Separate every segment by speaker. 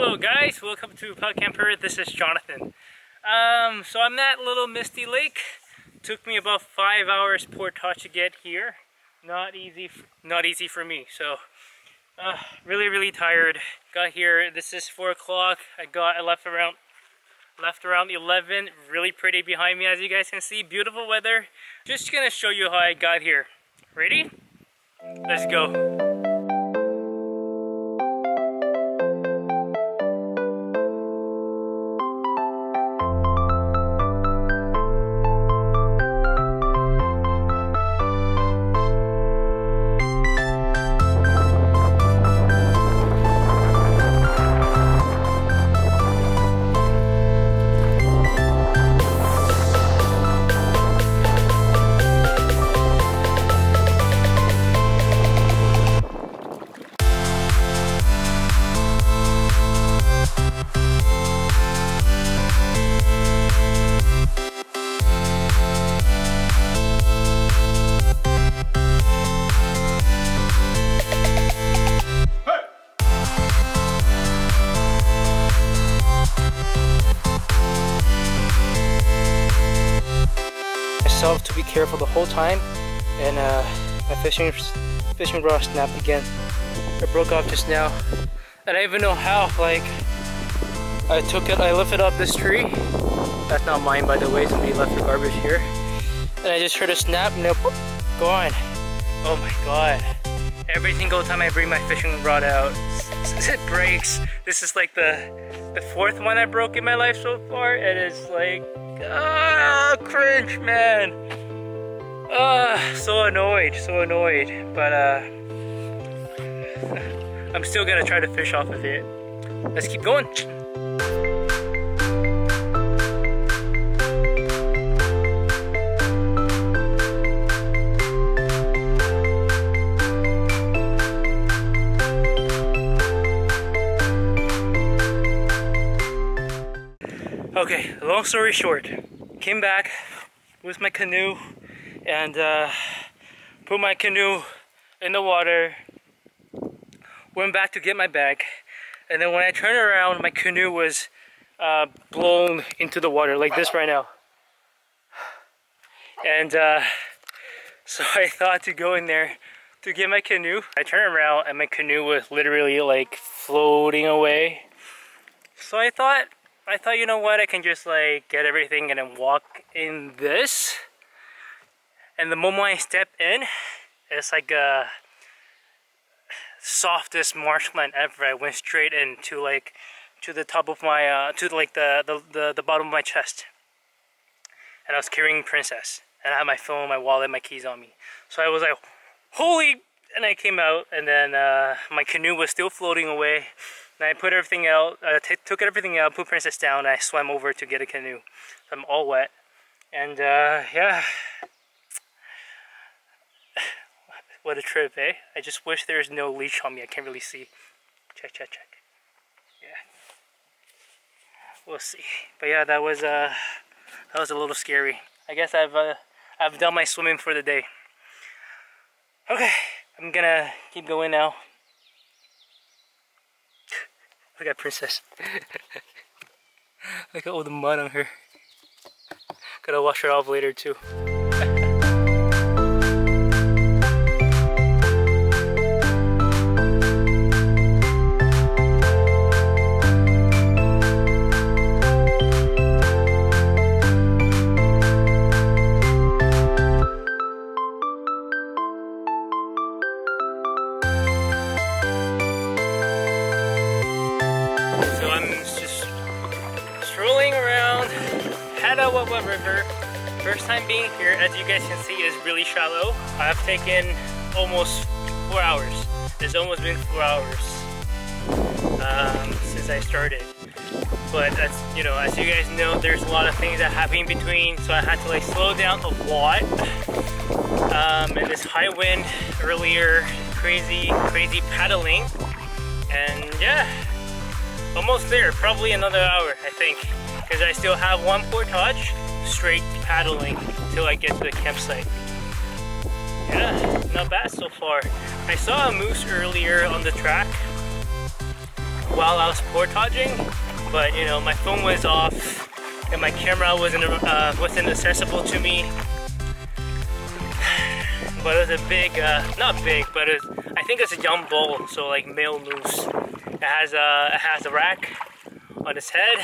Speaker 1: Hello guys, welcome to Pug Camper. This is Jonathan. Um, so I'm at Little Misty Lake. Took me about five hours portage to get here. Not easy, not easy for me. So, uh, really, really tired. Got here. This is four o'clock. I got. I left around, left around 11. Really pretty behind me, as you guys can see. Beautiful weather. Just gonna show you how I got here. Ready? Let's go. Myself to be careful the whole time and uh, my fishing fishing rod snapped again. It broke off just now. I don't even know how, like I took it, I lifted up this tree. That's not mine by the way, somebody left the garbage here. And I just heard a snap and it gone. Oh my god. Every single time I bring my fishing rod out, it breaks. This is like the the fourth one I broke in my life so far. And It is like Ah, cringe, man. Ah, so annoyed, so annoyed. But uh, I'm still gonna try to fish off of it. Let's keep going. Okay, long story short, came back with my canoe and uh, put my canoe in the water, went back to get my bag, and then when I turned around, my canoe was uh, blown into the water like this right now. And uh, so I thought to go in there to get my canoe. I turned around and my canoe was literally like floating away. So I thought I thought, you know what, I can just like get everything and then walk in this. And the moment I step in, it's like a softest marshland ever. I went straight into like to the top of my uh, to like the, the the the bottom of my chest. And I was carrying Princess, and I had my phone, my wallet, my keys on me. So I was like, holy! And I came out, and then uh, my canoe was still floating away. And I put everything out, uh, took everything out, put Princess down, I swam over to get a canoe. I'm all wet. And uh, yeah. what a trip, eh? I just wish there was no leash on me. I can't really see. Check, check, check. Yeah. We'll see. But yeah, that was uh, that was a little scary. I guess I've uh, I've done my swimming for the day. Okay, I'm gonna keep going now. Look at Princess. Look at all the mud on her. Gotta wash her off later too. Petawawa River. First time being here, as you guys can see, is really shallow. I've taken almost four hours. It's almost been four hours um, since I started. But as you know, as you guys know, there's a lot of things that happen in between, so I had to like slow down a lot. Um, and this high wind earlier, crazy, crazy paddling, and yeah, almost there. Probably another hour, I think because I still have one portage straight paddling until I get to the campsite. Yeah, not bad so far. I saw a moose earlier on the track while I was portaging, but you know, my phone was off and my camera wasn't, uh, wasn't accessible to me. But it was a big, uh, not big, but was, I think it's a young bull, so like male moose. It has a, it has a rack on its head.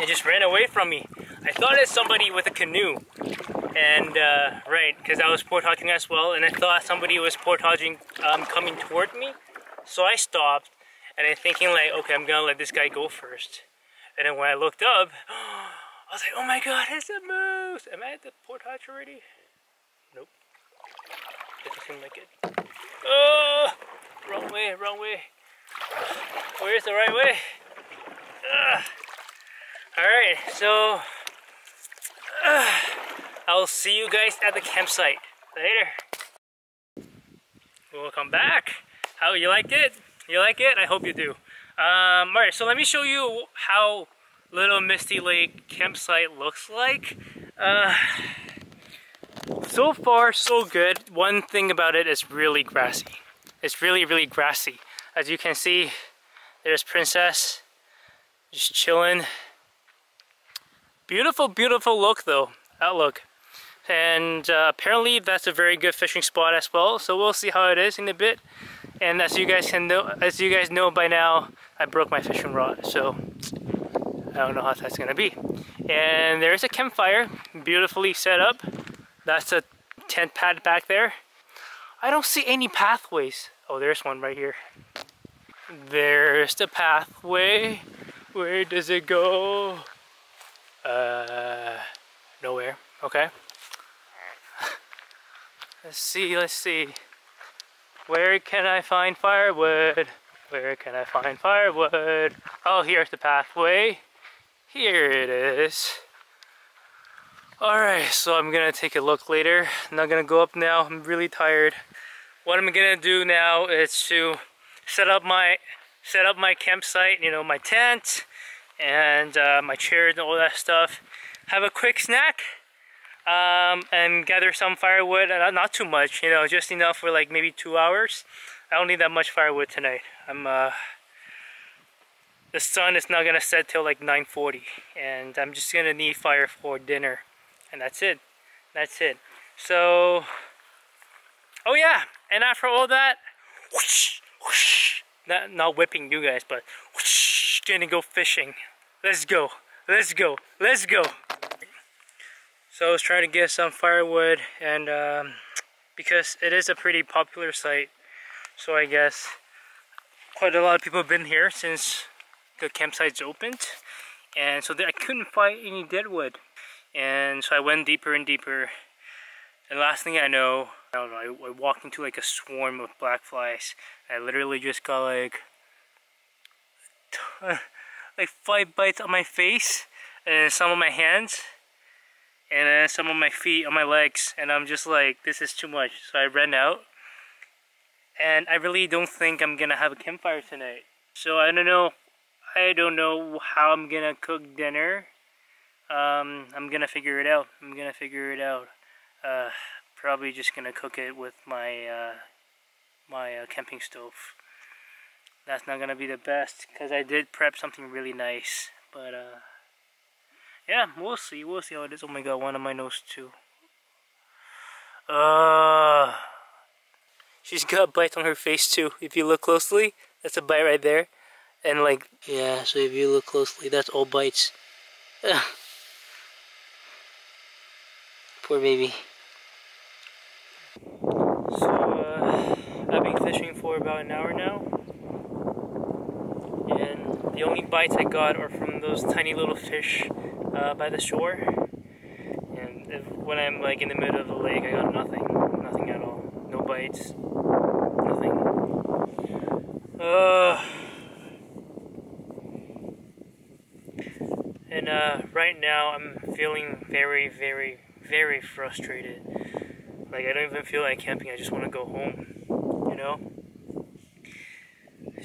Speaker 1: It just ran away from me. I thought it's somebody with a canoe. And, uh, right, because I was portaging as well, and I thought somebody was portaging um, coming toward me. So I stopped, and I'm thinking like, okay, I'm gonna let this guy go first. And then when I looked up, I was like, oh my god, it's a moose! Am I at the portage already? Nope. Doesn't seem like it. Oh! Wrong way, wrong way. Where's the right way? Alright, so uh, I'll see you guys at the campsite later. Welcome back. How you liked it? You like it? I hope you do. Um, Alright, so let me show you how Little Misty Lake campsite looks like. Uh, so far, so good. One thing about it is really grassy. It's really, really grassy. As you can see, there's Princess just chilling. Beautiful, beautiful look though, outlook. And uh, apparently that's a very good fishing spot as well. So we'll see how it is in a bit. And as you guys can know, as you guys know by now, I broke my fishing rod. So I don't know how that's gonna be. And there's a campfire, beautifully set up. That's a tent pad back there. I don't see any pathways. Oh, there's one right here. There's the pathway. Where does it go? Uh, nowhere. Okay. let's see, let's see. Where can I find firewood? Where can I find firewood? Oh, here's the pathway. Here it is. Alright, so I'm gonna take a look later. I'm not gonna go up now, I'm really tired. What I'm gonna do now is to set up my set up my campsite, you know, my tent and uh, my chairs and all that stuff. Have a quick snack um, and gather some firewood. Not too much, you know, just enough for like maybe two hours. I don't need that much firewood tonight. I'm uh, the sun is not gonna set till like 9:40, and I'm just gonna need fire for dinner and that's it that's it so oh yeah. And after all that whoosh, whoosh, not, not whipping you guys but whoosh, gonna go fishing. Let's go. Let's go. Let's go. So I was trying to get some firewood and um, because it is a pretty popular site so I guess quite a lot of people have been here since the campsite's opened. And so I couldn't find any dead wood and so I went deeper and deeper. And last thing I know, I don't know, I, I walked into like a swarm of black flies. I literally just got like, like five bites on my face and some on my hands and then some on my feet, on my legs. And I'm just like, this is too much. So I ran out. And I really don't think I'm gonna have a campfire tonight. So I don't know, I don't know how I'm gonna cook dinner um, I'm gonna figure it out. I'm gonna figure it out. Uh, probably just gonna cook it with my uh, my uh, camping stove. That's not gonna be the best because I did prep something really nice. But uh, yeah, we'll see. We'll see how it is. Oh my god, one of my nose too. Uh, she's got bites on her face too. If you look closely, that's a bite right there. And like, yeah, so if you look closely, that's all bites. Poor baby. So, uh, I've been fishing for about an hour now. And the only bites I got are from those tiny little fish uh, by the shore. And if, when I'm like in the middle of the lake, I got nothing. Nothing at all. No bites. Nothing. Uh, and uh, right now I'm feeling very, very, very frustrated. Like, I don't even feel like camping, I just want to go home, you know?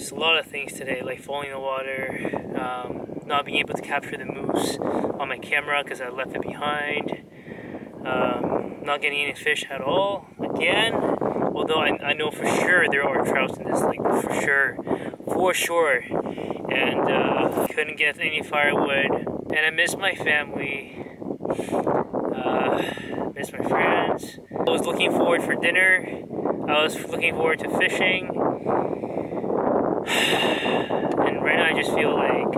Speaker 1: There's a lot of things today, like falling in the water, um, not being able to capture the moose on my camera because I left it behind, um, not getting any fish at all, again. Although I, I know for sure there are trouts in this lake, for sure. for sure. And uh, couldn't get any firewood. And I miss my family. Uh, miss my friends. I was looking forward for dinner. I was looking forward to fishing. And right now I just feel like,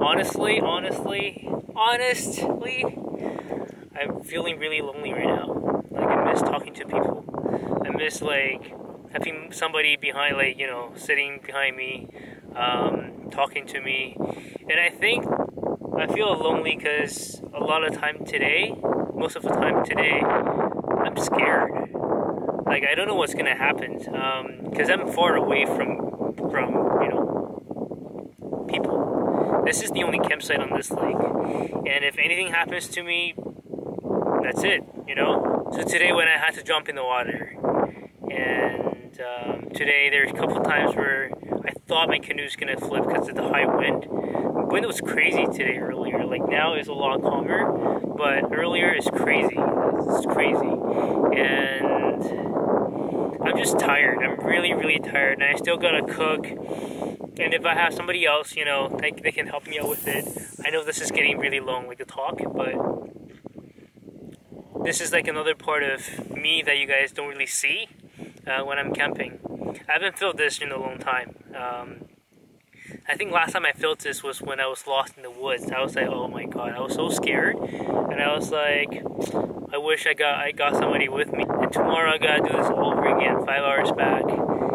Speaker 1: honestly, honestly, honestly, I'm feeling really lonely right now. Like I miss talking to people. I miss like having somebody behind, like you know, sitting behind me, um, talking to me. And I think I feel lonely because a lot of time today, most of the time today, I'm scared. Like I don't know what's gonna happen because um, I'm far away from from. This is the only campsite on this lake, and if anything happens to me, that's it, you know? So today when I had to jump in the water, and um, today there's a couple times where I thought my canoe's gonna flip because of the high wind. The wind was crazy today earlier, like now it's a lot calmer, but earlier it's crazy, it's crazy. And I'm just tired, I'm really, really tired, and I still gotta cook. And if I have somebody else, you know, they, they can help me out with it. I know this is getting really long, like the talk, but this is like another part of me that you guys don't really see uh, when I'm camping. I haven't felt this in a long time. Um, I think last time I felt this was when I was lost in the woods. I was like, oh my god, I was so scared, and I was like, I wish I got I got somebody with me. And tomorrow I gotta do this over again, five hours back.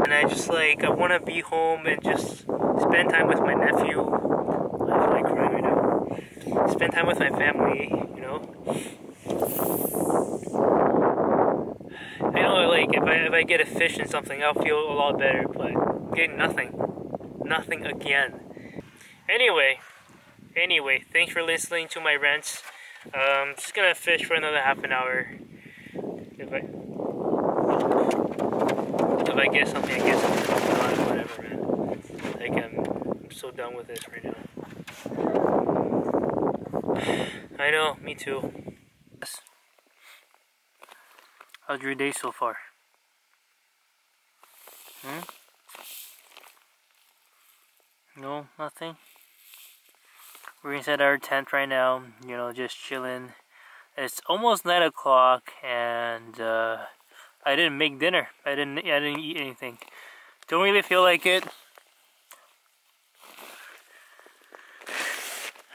Speaker 1: And I just like I want to be home and just spend time with my nephew. I feel like crying right now. Spend time with my family, you know. I know, like, if I, if I get a fish and something, I'll feel a lot better, but getting nothing. Nothing again. Anyway, anyway, thanks for listening to my rants. Um, just gonna fish for another half an hour. If I, I get something, I get something. If not, whatever, man. Like, I'm, I'm so done with this right now. I know, me too. How's your day so far? Hmm? No, nothing? We're inside our tent right now, you know, just chilling. It's almost 9 o'clock and uh, I didn't make dinner. I didn't, I didn't eat anything. Don't really feel like it.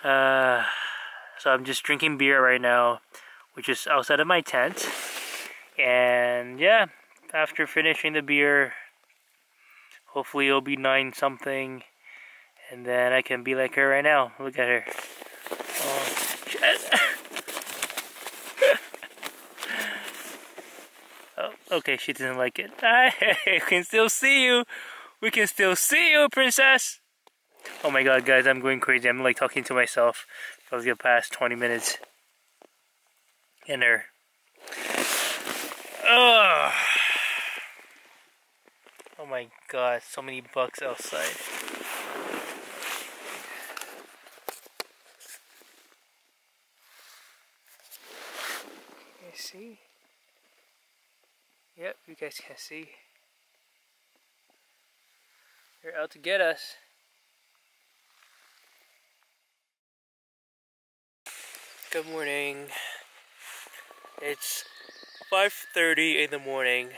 Speaker 1: Uh, so I'm just drinking beer right now, which is outside of my tent. And yeah, after finishing the beer, hopefully it'll be 9 something. And then I can be like her right now. Look at her. Oh, oh okay, she didn't like it. I can still see you. We can still see you, princess. Oh my god, guys, I'm going crazy. I'm like talking to myself for the past 20 minutes. In her. Ugh. Oh my god, so many bugs outside. You see? Yep, you guys can see. They're out to get us. Good morning. It's 5.30 in the morning.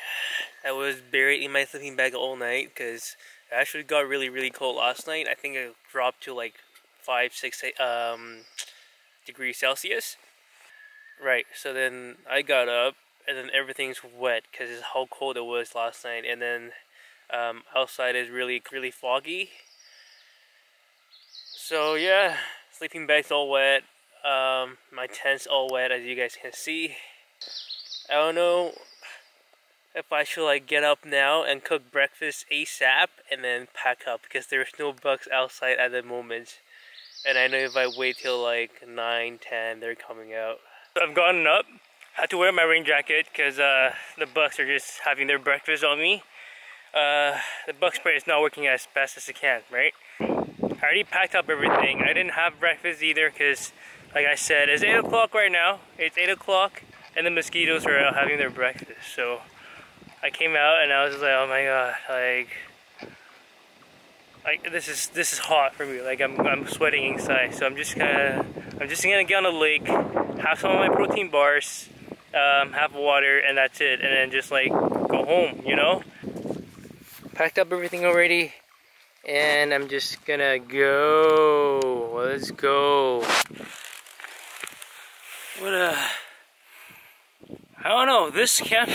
Speaker 1: I was buried in my sleeping bag all night because it actually got really, really cold last night. I think it dropped to like 5, 6 eight, um, degrees Celsius. Right, so then I got up and then everything's wet because it's how cold it was last night. And then um, outside is really, really foggy. So yeah, sleeping bag's all wet. Um, my tent's all wet as you guys can see. I don't know if I should like get up now and cook breakfast ASAP and then pack up because there's no bugs outside at the moment. And I know if I wait till like 9, 10, they're coming out. I've gotten up, had to wear my rain jacket because uh, the bugs are just having their breakfast on me. Uh, the bug spray is not working as best as it can, right? I already packed up everything. I didn't have breakfast either because, like I said, it's 8 o'clock right now. It's 8 o'clock and the mosquitoes are out having their breakfast. So I came out and I was like, oh my god, like like this is this is hot for me. Like I'm I'm sweating inside, so I'm just gonna I'm just gonna get on the lake, have some of my protein bars, um, have water, and that's it. And then just like go home, you know. Packed up everything already, and I'm just gonna go. Let's go. What a I don't know. This camp,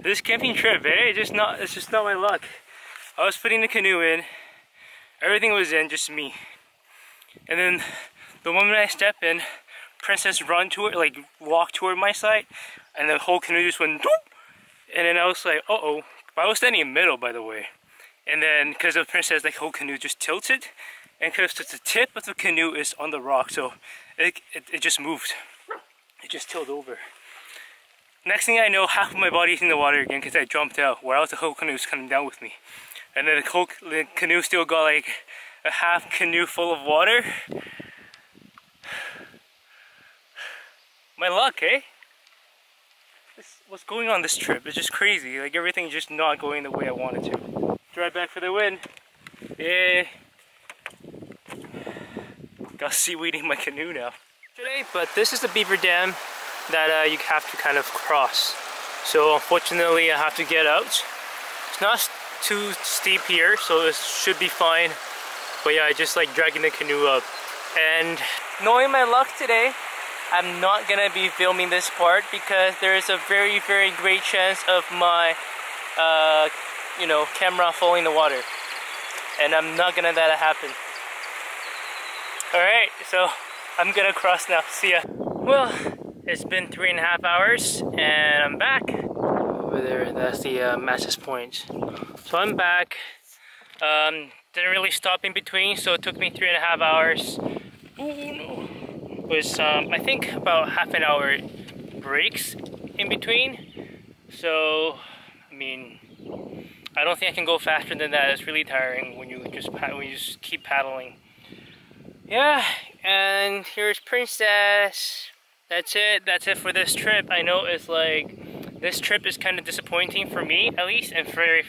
Speaker 1: this camping trip, eh? Just not. It's just not my luck. I was putting the canoe in. Everything was in, just me. And then the moment I step in, Princess run to it, like walk toward my side, and the whole canoe just went Doop! And then I was like, uh oh. But I was standing in the middle, by the way. And then, because the Princess, like, whole canoe just tilted. And because the tip of the canoe is on the rock, so it, it, it just moved. It just tilted over. Next thing I know, half of my body's in the water again because I jumped out, where else the whole canoe was coming down with me. And then the, whole, the canoe still got like a half canoe full of water. My luck, eh? This, what's going on this trip? It's just crazy. Like everything's just not going the way I wanted to. Drive back for the win. Yeah. Got seaweed in my canoe now. Today, but this is the beaver dam that uh, you have to kind of cross. So unfortunately I have to get out. It's not too steep here, so it should be fine. But yeah, I just like dragging the canoe up. And knowing my luck today, I'm not gonna be filming this part because there is a very, very great chance of my, uh, you know, camera falling in the water. And I'm not gonna let it happen. Alright, so I'm gonna cross now. See ya. Well, it's been three and a half hours and I'm back. Over there, that's the uh, Masses Point. So I'm back. Um, didn't really stop in between, so it took me three and a half hours. It was, um, I think, about half an hour breaks in between. So, I mean, I don't think I can go faster than that. It's really tiring when you just when you just keep paddling. Yeah, and here's Princess that's it. That's it for this trip. I know it's like this trip is kind of disappointing for me, at least, and very,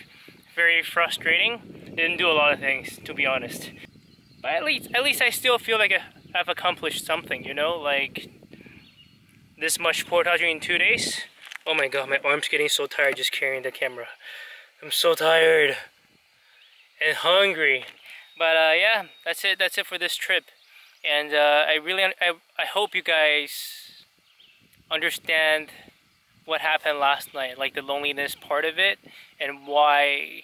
Speaker 1: very frustrating. Didn't do a lot of things, to be honest. But at least, at least I still feel like I've accomplished something. You know, like this much portaging in two days. Oh my god, my arm's getting so tired just carrying the camera. I'm so tired and hungry. But uh, yeah, that's it. That's it for this trip. And uh, I really, I, I hope you guys understand what happened last night, like the loneliness part of it, and why,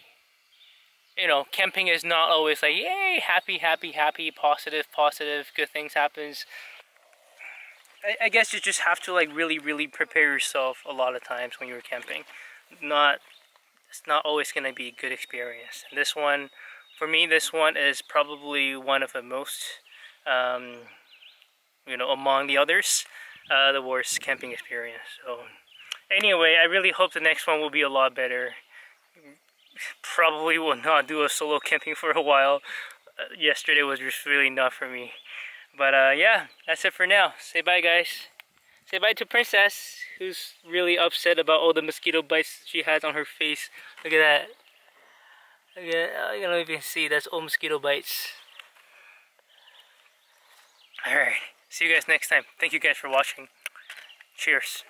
Speaker 1: you know, camping is not always like, yay, happy, happy, happy, positive, positive, good things happens. I, I guess you just have to like really, really prepare yourself a lot of times when you're camping. Not, it's not always going to be a good experience. And this one, for me, this one is probably one of the most, um, you know, among the others uh, the worst camping experience. So anyway, I really hope the next one will be a lot better. Probably will not do a solo camping for a while. Uh, yesterday was just really not for me. But uh, yeah, that's it for now. Say bye guys. Say bye to Princess, who's really upset about all the mosquito bites she has on her face. Look at that. Look at. I don't know if you can see, that's all mosquito bites. Alright. See you guys next time. Thank you guys for watching. Cheers.